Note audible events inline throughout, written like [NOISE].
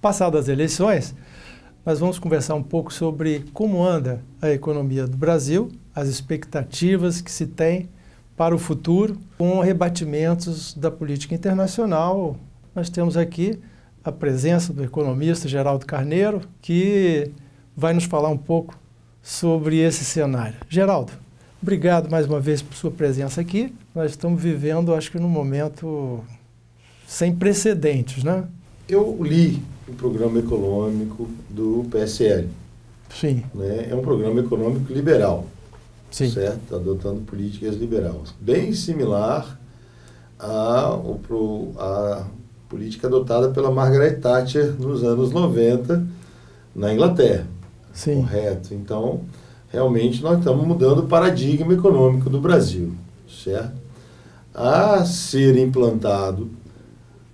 Passadas as eleições, nós vamos conversar um pouco sobre como anda a economia do Brasil, as expectativas que se tem para o futuro, com rebatimentos da política internacional. Nós temos aqui a presença do economista Geraldo Carneiro, que vai nos falar um pouco sobre esse cenário. Geraldo, obrigado mais uma vez por sua presença aqui. Nós estamos vivendo, acho que, num momento sem precedentes, né? Eu li o programa econômico do PSL. Sim. Né? É um programa econômico liberal. Sim. Certo? Adotando políticas liberais. Bem similar à, à política adotada pela Margaret Thatcher nos anos 90 na Inglaterra. Sim. Correto? Então, realmente nós estamos mudando o paradigma econômico do Brasil, certo? A ser implantado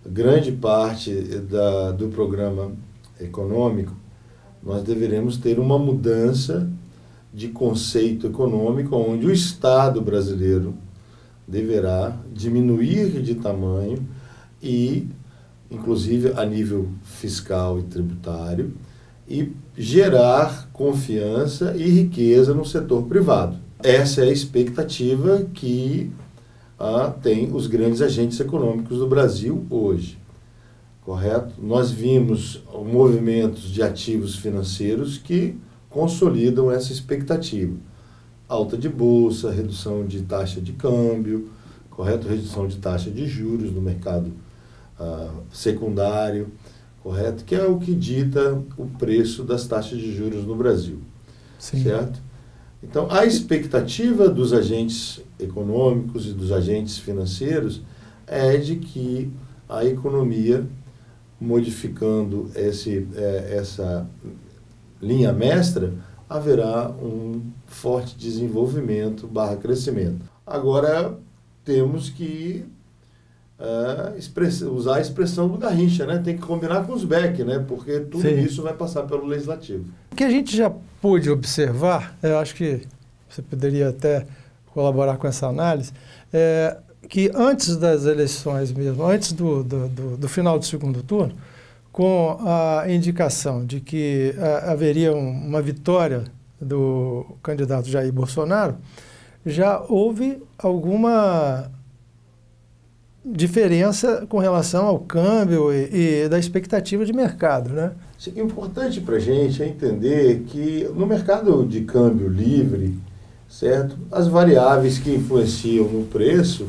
grande parte da, do programa econômico, nós deveremos ter uma mudança de conceito econômico, onde o Estado brasileiro deverá diminuir de tamanho e, inclusive a nível fiscal e tributário, e gerar confiança e riqueza no setor privado. Essa é a expectativa que ah, tem os grandes agentes econômicos do Brasil hoje. Correto? Nós vimos movimentos de ativos financeiros que consolidam essa expectativa. Alta de bolsa, redução de taxa de câmbio, correto? Redução de taxa de juros no mercado ah, secundário, correto? Que é o que dita o preço das taxas de juros no Brasil. Sim. Certo? Então, a expectativa dos agentes econômicos e dos agentes financeiros é de que a economia, modificando esse, é, essa linha mestra, haverá um forte desenvolvimento barra crescimento. Agora, temos que uh, usar a expressão do Garrincha, né? Tem que combinar com os BEC, né? Porque tudo Sim. isso vai passar pelo legislativo. O que a gente já pôde observar, eu acho que você poderia até colaborar com essa análise, é que antes das eleições mesmo, antes do, do, do, do final do segundo turno, com a indicação de que a, haveria um, uma vitória do candidato Jair Bolsonaro, já houve alguma diferença com relação ao câmbio e, e da expectativa de mercado, né? O importante para a gente é entender que no mercado de câmbio livre, certo? As variáveis que influenciam no preço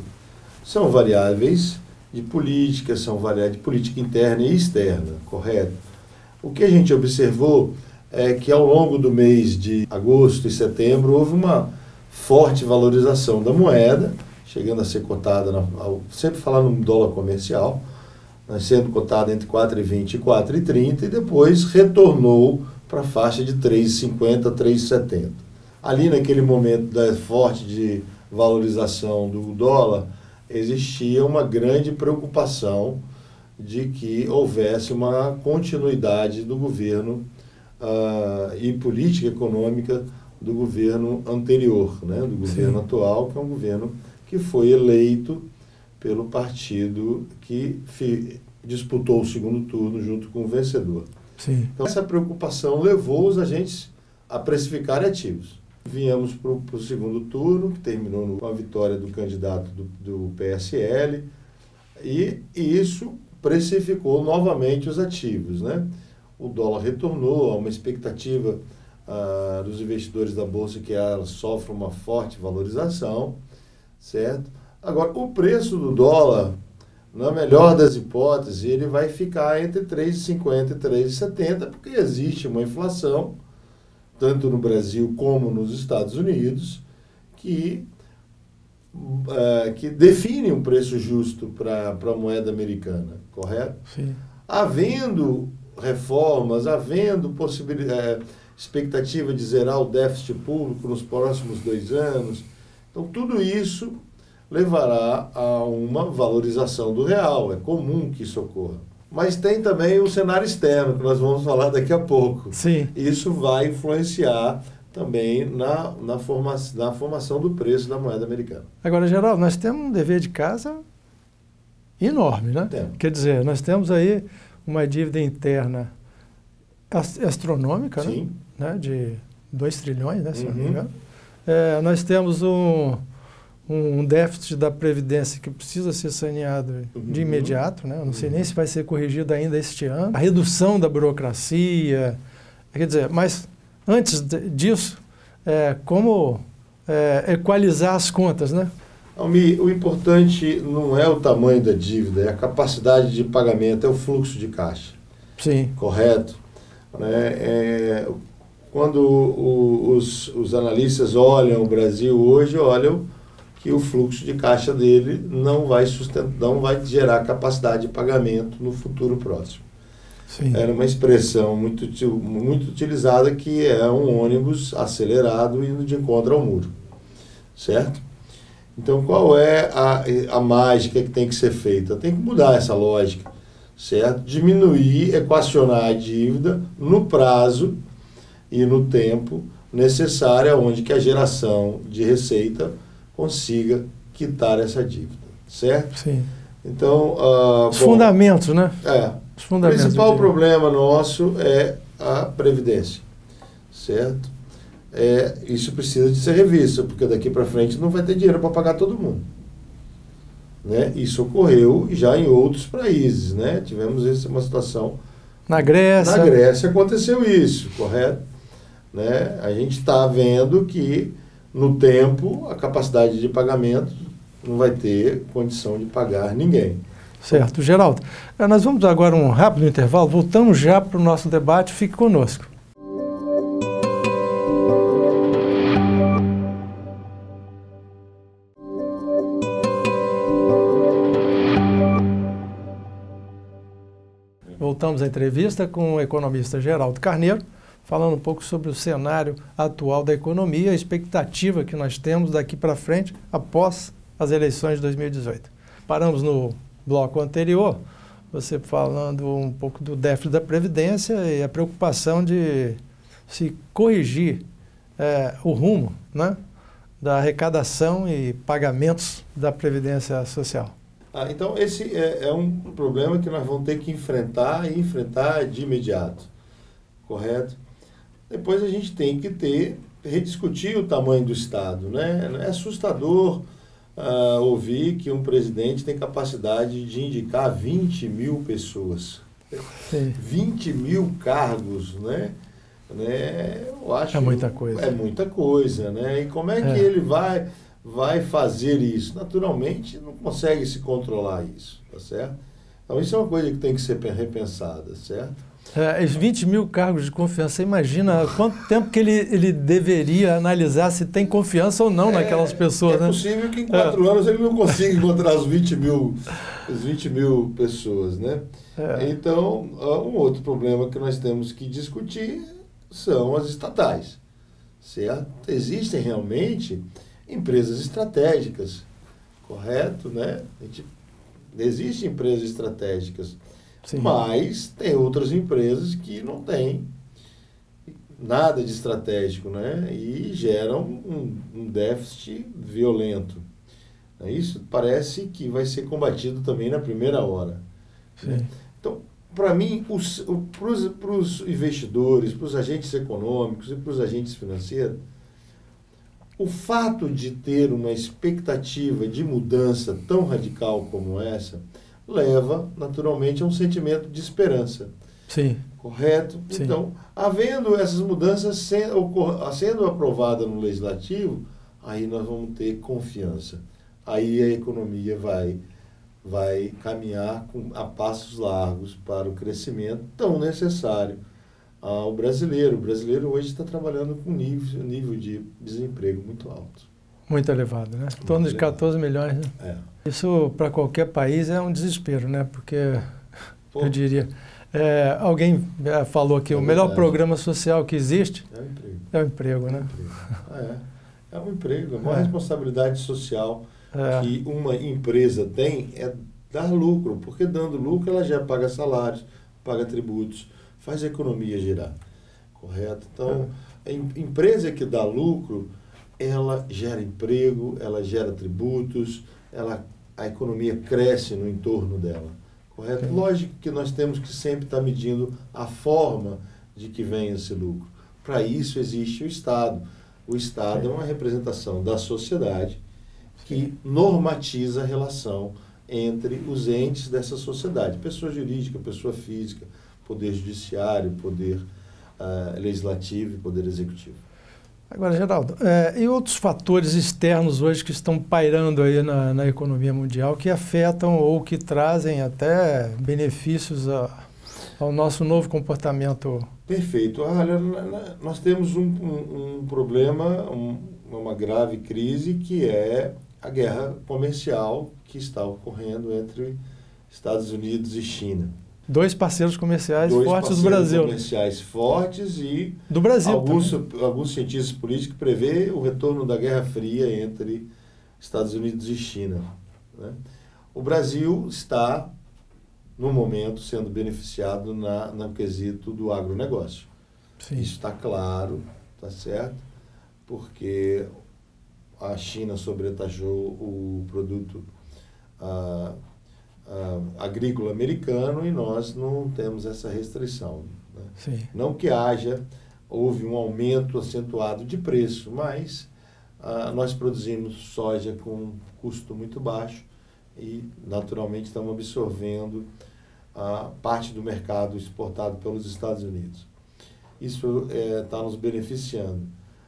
são variáveis de política, são variáveis de política interna e externa, correto? O que a gente observou é que ao longo do mês de agosto e setembro houve uma forte valorização da moeda, chegando a ser cotada, na, ao, sempre falar no dólar comercial, né, sendo cotada entre 4,20 e 4,30 e depois retornou para a faixa de 3,50 a 3,70. Ali naquele momento da forte de valorização do dólar, existia uma grande preocupação de que houvesse uma continuidade do governo uh, e política econômica do governo anterior, né, do governo Sim. atual, que é um governo que foi eleito pelo partido que disputou o segundo turno junto com o vencedor. Sim. Então, essa preocupação levou os agentes a precificar ativos. Viemos para o segundo turno, que terminou com a vitória do candidato do, do PSL, e, e isso precificou novamente os ativos. Né? O dólar retornou a uma expectativa ah, dos investidores da Bolsa que ela sofre uma forte valorização certo? Agora, o preço do dólar, na melhor das hipóteses, ele vai ficar entre 3,50 e 3,70, porque existe uma inflação, tanto no Brasil como nos Estados Unidos, que, é, que define um preço justo para a moeda americana, correto? Sim. Havendo reformas, havendo possibilidade, é, expectativa de zerar o déficit público nos próximos dois anos, então, tudo isso levará a uma valorização do real. É comum que isso ocorra. Mas tem também o cenário externo, que nós vamos falar daqui a pouco. Sim. Isso vai influenciar também na, na, forma, na formação do preço da moeda americana. Agora, Geraldo, nós temos um dever de casa enorme, né? Temos. Quer dizer, nós temos aí uma dívida interna astronômica, né? Sim. né? de 2 trilhões, né, se não me Uhum. engano. É, nós temos um, um déficit da Previdência que precisa ser saneado de Uhum. imediato, né? Eu não sei nem Uhum. se vai ser corrigido ainda este ano. A redução da burocracia, quer dizer, mas antes de- disso, é, como é, equalizar as contas, né? Almi, o importante não é o tamanho da dívida, é a capacidade de pagamento, é o fluxo de caixa, Sim, correto? Né? É, quando o- os, os analistas olham o Brasil hoje, olham que o fluxo de caixa dele não vai sustentar, não vai gerar capacidade de pagamento no futuro próximo. sim. Era uma expressão muito, muito utilizada que é um ônibus acelerado indo de encontro ao muro, certo? Então, qual é a, a mágica que tem que ser feita? Tem que mudar essa lógica, certo? Diminuir, equacionar a dívida no prazo e no tempo necessário onde que a geração de receita consiga quitar essa dívida, certo? Sim. Então, ah, Os bom, fundamentos, né? é, Os o fundamentos. principal de- problema nosso é a previdência, certo? É, isso precisa de ser revisto, porque daqui para frente não vai ter dinheiro para pagar todo mundo. Né? Isso ocorreu já em outros países, né? Tivemos essa uma situação Na Grécia. na Grécia aconteceu isso, correto? Né? A gente está vendo que no tempo a capacidade de pagamento não vai ter condição de pagar ninguém. Certo. Geraldo, eh, nós vamos agora um rápido intervalo, voltamos já para o nosso debate, fique conosco. Voltamos à entrevista com o economista Geraldo Carneiro, falando um pouco sobre o cenário atual da economia, a expectativa que nós temos daqui para frente após as eleições de 2018. Paramos no bloco anterior, você falando um pouco do déficit da Previdência e a preocupação de se corrigir eh, o rumo né, da arrecadação e pagamentos da Previdência Social. Ah, então, esse é, é um problema que nós vamos ter que enfrentar e enfrentar de imediato, correto? Depois a gente tem que ter, rediscutir o tamanho do Estado, né? É assustador ah, ouvir que um presidente tem capacidade de indicar 20 mil pessoas, Sim. 20 mil cargos, né? né? Eu acho É muita coisa. É muita coisa, né? E como é que É. ele vai vai fazer isso? Naturalmente, não consegue se controlar isso, tá certo? Então, isso é uma coisa que tem que ser pe- repensada, certo? É, os 20 mil cargos de confiança, imagina quanto tempo que ele, ele deveria analisar se tem confiança ou não naquelas pessoas, é né? possível que em quatro anos ele não consiga encontrar os 20 mil, os 20 mil pessoas, né? É. Então, um outro problema que nós temos que discutir são as estatais, certo? Existem realmente empresas estratégicas, correto, né? Gente, existem empresas estratégicas, Sim. mas tem outras empresas que não têm nada de estratégico, né? E geram um, um déficit violento. Né? Isso parece que vai ser combatido também na primeira hora. Sim. Então, para mim, para os investidores, para os agentes econômicos e para os agentes financeiros, o fato de ter uma expectativa de mudança tão radical como essa leva, naturalmente, a um sentimento de esperança. Sim. Correto? Sim. Então, havendo essas mudanças sendo aprovadas no legislativo, aí nós vamos ter confiança. Aí a economia vai, vai caminhar com, a passos largos para o crescimento tão necessário ao brasileiro. O brasileiro hoje está trabalhando com nível, nível de desemprego muito alto. Muito elevado, né? Em torno de elevado. 14 milhões. Né? É. Isso para qualquer país é um desespero, né? Porque Pô, eu diria, é, alguém é, falou que É o melhor programa social que existe é um emprego. é o emprego, É um né? emprego. É. É um emprego, é uma É. responsabilidade social É, que uma empresa tem é dar lucro, porque dando lucro ela já paga salários, paga tributos, faz a economia girar, correto? Então, a em- empresa que dá lucro, ela gera emprego, ela gera tributos, ela, a economia cresce no entorno dela, Correto? Lógico que nós temos que sempre estar medindo a forma de que vem esse lucro. Para isso existe o Estado. O Estado é uma representação da sociedade que normatiza a relação entre os entes dessa sociedade, pessoa jurídica, pessoa física, poder judiciário, poder uh, legislativo e poder executivo. Agora, Geraldo, é, e outros fatores externos hoje que estão pairando aí na, na, economia mundial que afetam ou que trazem até benefícios a, ao nosso novo comportamento? Perfeito. Olha, nós temos um, um, um problema, um, uma grave crise que é a guerra comercial que está ocorrendo entre Estados Unidos e China. Dois parceiros comerciais Dois fortes do Brasil. comerciais fortes e do Brasil alguns, alguns cientistas políticos prevê o retorno da Guerra Fria entre Estados Unidos e China. Né? O Brasil está, no momento, sendo beneficiado na, no quesito do agronegócio. Sim. Isso está claro, está certo, porque a China sobretajou o produto ah, uh, agrícola americano e nós não temos essa restrição. Né? Não que haja, houve um aumento acentuado de preço, mas uh, nós produzimos soja com custo muito baixo e, naturalmente, estamos absorvendo a parte do mercado exportado pelos Estados Unidos. Isso está é, tá nos beneficiando.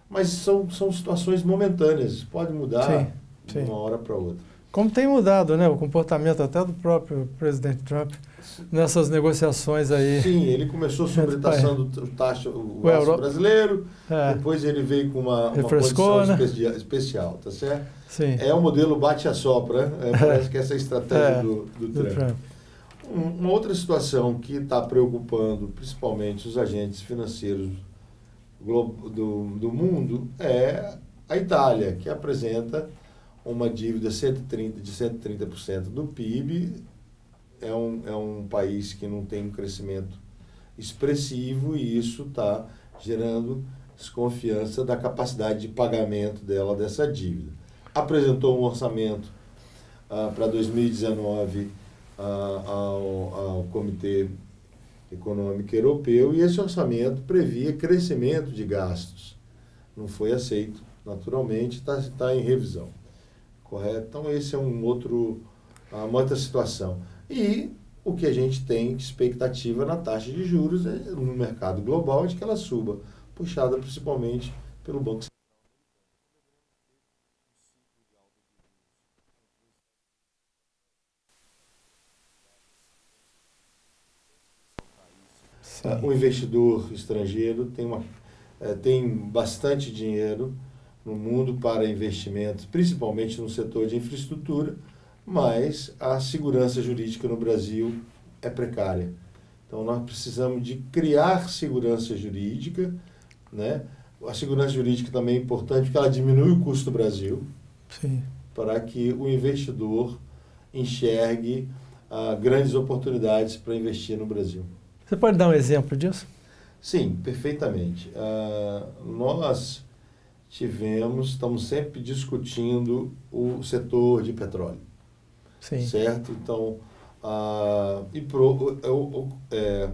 Mas são, são situações momentâneas, pode mudar sim, sim. de uma hora para outra. Como tem mudado né, o comportamento até do próprio presidente Trump nessas negociações aí. Sim, ele começou sobretaxando [LAUGHS] o taxa o, o euro... brasileiro, é. depois ele veio com uma, uma condição né? especial, especial, tá certo? Sim. É o modelo bate-a-sopra, é, [LAUGHS] parece que essa é a estratégia é, do, do, do, Trump. Trump. uma outra situação que está preocupando principalmente os agentes financeiros do, do mundo é a Itália, que apresenta uma dívida 130, de 130% do PIB, é um, é um país que não tem um crescimento expressivo e isso está gerando desconfiança da capacidade de pagamento dela dessa dívida. Apresentou um orçamento ah, para 2019 ah, ao, ao Comitê Econômico Europeu e esse orçamento previa crescimento de gastos. Não foi aceito, naturalmente, está tá em revisão correto? Então, esse é um outro, uma outra situação. E o que a gente tem de expectativa na taxa de juros é, no mercado global é de que ela suba, puxada principalmente pelo Banco Central. O investidor estrangeiro tem, uma, é, tem bastante dinheiro no mundo para investimentos, principalmente no setor de infraestrutura, mas a segurança jurídica no Brasil é precária. Então nós precisamos de criar segurança jurídica, né? A segurança jurídica também é importante porque ela diminui o custo do Brasil, Sim. para que o investidor enxergue uh, grandes oportunidades para investir no Brasil. Você pode dar um exemplo disso? Sim, perfeitamente. Uh, nós tivemos, estamos sempre discutindo o setor de petróleo. Sim. Certo? Então, ah, e pro, é,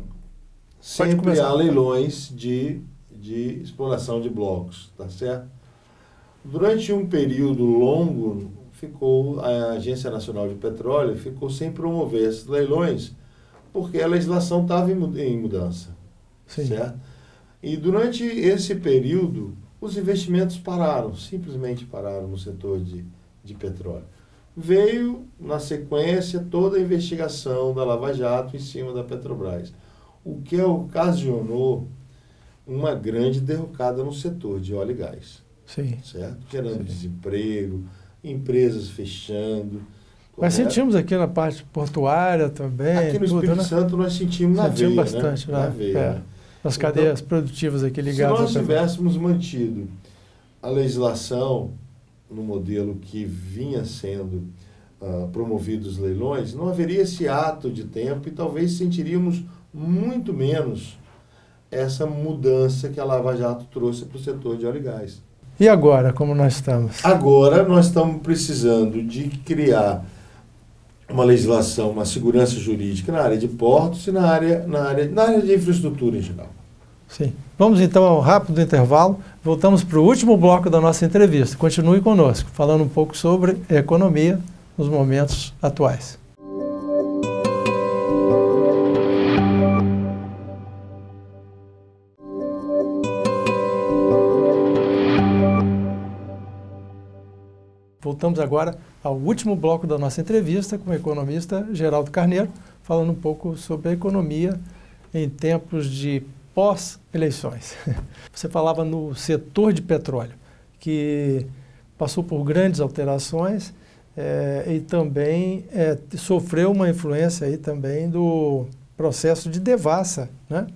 sempre há leilões de, de exploração de blocos, tá certo? Durante um período longo, ficou a Agência Nacional de Petróleo ficou sem promover esses leilões, porque a legislação estava em mudança, Sim. certo? E durante esse período, os investimentos pararam, simplesmente pararam no setor de, de petróleo. Veio, na sequência, toda a investigação da Lava Jato em cima da Petrobras, o que ocasionou uma grande derrocada no setor de óleo e gás. Sim. Certo? Gerando Sim. desemprego, empresas fechando. Mas sentimos aqui na parte portuária também. Aqui no tudo, Espírito né? Santo nós sentimos na sentimos veia, bastante, né? Na veia. É. Nas cadeias então, produtivas aqui ligadas. Se nós tivéssemos mantido a legislação no modelo que vinha sendo uh, promovido os leilões, não haveria esse ato de tempo e talvez sentiríamos muito menos essa mudança que a Lava Jato trouxe para o setor de óleo e gás. E agora, como nós estamos? Agora nós estamos precisando de criar uma legislação, uma segurança jurídica na área de portos e na área, na área, na área de infraestrutura em geral. Sim. Vamos então a um rápido intervalo. Voltamos para o último bloco da nossa entrevista. Continue conosco, falando um pouco sobre economia nos momentos atuais. Voltamos agora ao último bloco da nossa entrevista com o economista Geraldo Carneiro, falando um pouco sobre a economia em tempos de pós-eleições. [LAUGHS] Você falava no setor de petróleo, que passou por grandes alterações é, e também é, sofreu uma influência aí também do processo de devassa, né,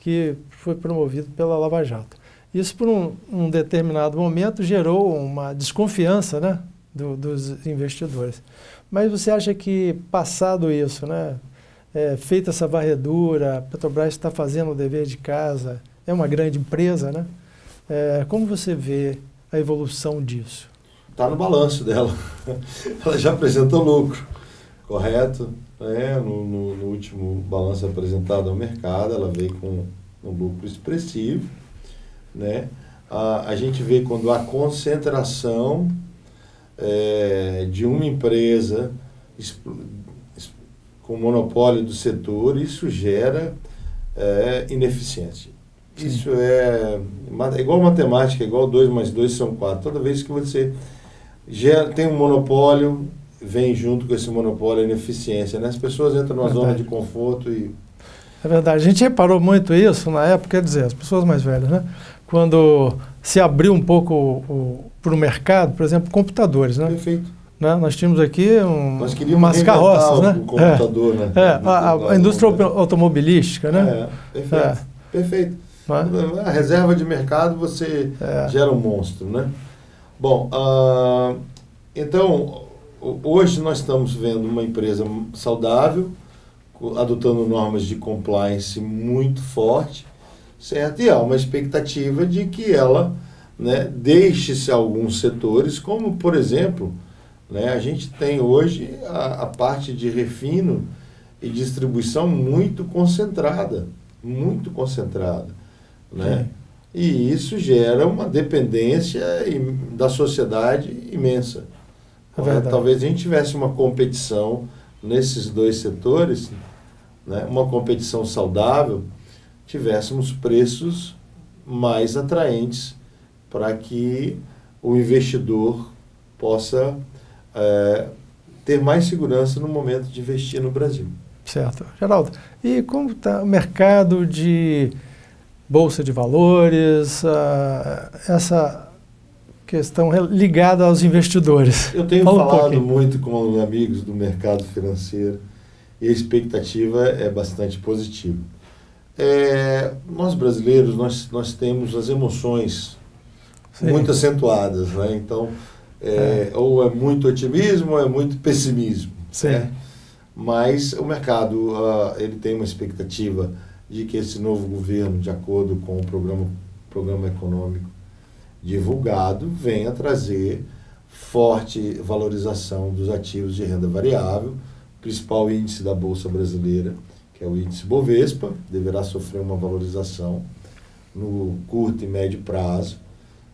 que foi promovido pela Lava Jato. Isso, por um, um determinado momento, gerou uma desconfiança né, do, dos investidores. Mas você acha que, passado isso, né, é, feita essa varredura, a Petrobras está fazendo o dever de casa, é uma grande empresa, né? É, como você vê a evolução disso? Está no balanço dela. [LAUGHS] Ela já apresentou lucro, correto? É, no, no, no, último balanço apresentado ao mercado, ela veio com um lucro expressivo. Né? A, a gente vê quando há concentração é, de uma empresa com monopólio do setor, isso gera é, ineficiência. Sim. Isso é, é igual matemática, é igual 2 mais 2 são 4. Toda vez que você gera, tem um monopólio, vem junto com esse monopólio a ineficiência. Né? As pessoas entram numa Verdade. zona de conforto e. É verdade. A gente reparou muito isso na época, quer dizer, as pessoas mais velhas, né? Quando se abriu um pouco para o mercado, por exemplo, computadores, né? Perfeito. Né? Nós tínhamos aqui um, umas carroças, né? O computador, é, né? É, a, a, indústria automobilística, né? É, perfeito. É. perfeito. É? A reserva de mercado você é. gera um monstro, né? Bom, uh, então, hoje nós estamos vendo uma empresa saudável, adotando normas de compliance muito forte, certo? E há uma expectativa de que ela né, deixe-se alguns setores, como, por exemplo, né? A gente tem hoje a, a parte de refino e distribuição muito concentrada, muito concentrada. Né? E isso gera uma dependência da sociedade imensa. É Talvez a gente tivesse uma competição nesses dois setores, né? uma competição saudável, tivéssemos preços mais atraentes para que o investidor possa é, ter mais segurança no momento de investir no Brasil. Certo. Geraldo, e como está o mercado de bolsa de valores, uh, essa questão ligada aos investidores? Eu tenho Fala falado um muito com amigos do mercado financeiro e a expectativa é bastante positiva. É, nós brasileiros, nós, nós temos as emoções Sim. muito acentuadas, né? Então, é, é. Ou é muito otimismo ou é muito pessimismo. Sim. Né? Mas o mercado uh, ele tem uma expectativa de que esse novo governo, de acordo com o programa, programa econômico divulgado, venha trazer forte valorização dos ativos de renda variável, principal índice da Bolsa Brasileira, que é o índice Bovespa, deverá sofrer uma valorização no curto e médio prazo,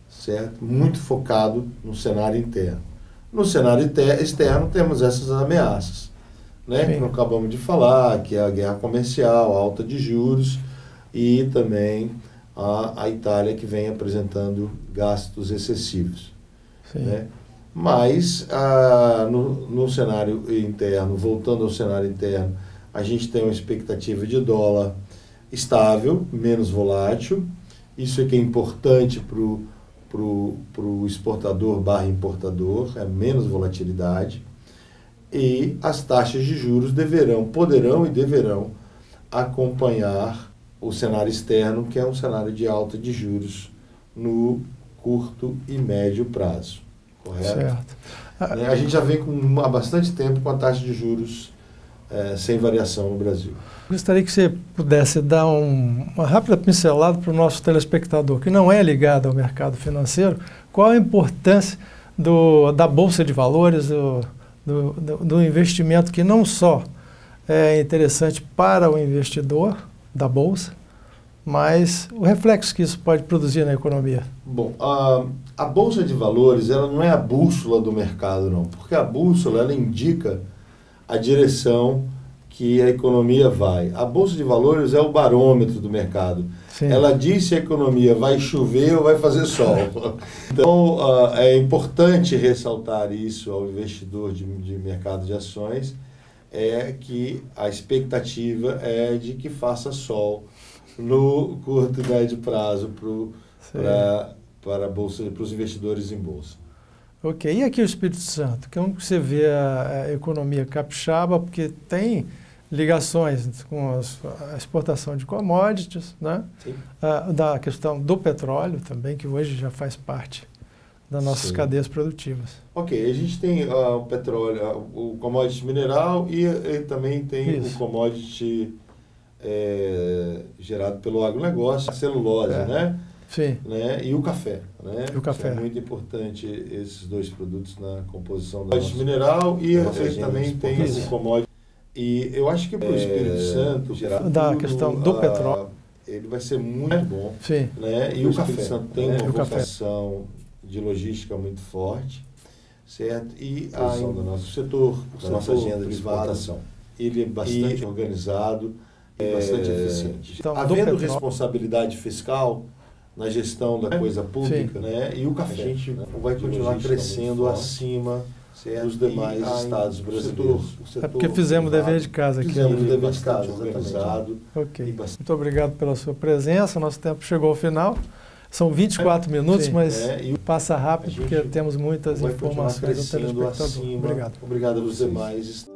certo? Muito focado no cenário interno. No cenário externo temos essas ameaças, né? Que nós acabamos de falar, que é a guerra comercial, a alta de juros e também a, a Itália que vem apresentando gastos excessivos, Sim. né? Mas a, no, no cenário interno, voltando ao cenário interno, a gente tem uma expectativa de dólar estável, menos volátil. Isso é que é importante para o exportador barra importador, é menos volatilidade, e as taxas de juros deverão, poderão e deverão acompanhar o cenário externo, que é um cenário de alta de juros no curto e médio prazo. Correto? Certo. A gente já vem com, há bastante tempo com a taxa de juros é, sem variação no Brasil. Gostaria que você pudesse dar um, uma rápida pincelada para o nosso telespectador, que não é ligado ao mercado financeiro, qual a importância do, da Bolsa de Valores, do, do, do, investimento que não só é interessante para o investidor da Bolsa, mas o reflexo que isso pode produzir na economia. Bom, a, a bolsa de valores ela não é a bússola do mercado não, porque a bússola ela indica a direção que a economia vai. A bolsa de valores é o barômetro do mercado. Sim. Ela diz se a economia vai chover ou vai fazer sol. [LAUGHS] então uh, é importante ressaltar isso ao investidor de, de mercado de ações é que a expectativa é de que faça sol no curto e médio prazo para para bolsa para os investidores em bolsa. Ok. E aqui o Espírito Santo? Como você vê a, a economia capixaba? Porque tem ligações com as, a exportação de commodities, né? Ah, da questão do petróleo também, que hoje já faz parte das nossas Sim. cadeias produtivas. Ok, a gente tem uh, o petróleo, uh, o commodity mineral e, e também tem Isso. o commodity é, gerado pelo agronegócio, a celulose, é. né? Sim. Né? E o café, né? E o café. É muito importante esses dois produtos na composição do commodity mineral e, e também tem o commodity. E eu acho que para o Espírito é, Santo, gerado da tudo, questão do a, petróleo, ele vai ser muito bom. Sim. Né? E o, o Espírito Santo tem né? uma vocação de logística muito forte, certo? E a do nosso setor, da nossa agenda de exportação. Ele é bastante e, organizado, é, bastante eficiente. Então, Havendo responsabilidade fiscal na gestão da coisa pública, Sim. né? E o café, a gente né? vai continuar crescendo acima certo? dos demais e estados brasileiros. O setor, é porque fizemos o dever de casa aqui. Fizemos o dever de casa, organizado. Ok. Muito obrigado pela sua presença. Nosso tempo chegou ao final. São 24 é, minutos, sim, mas é, passa rápido porque temos muitas informações do telespectador. Acima. Obrigado. Obrigado aos demais.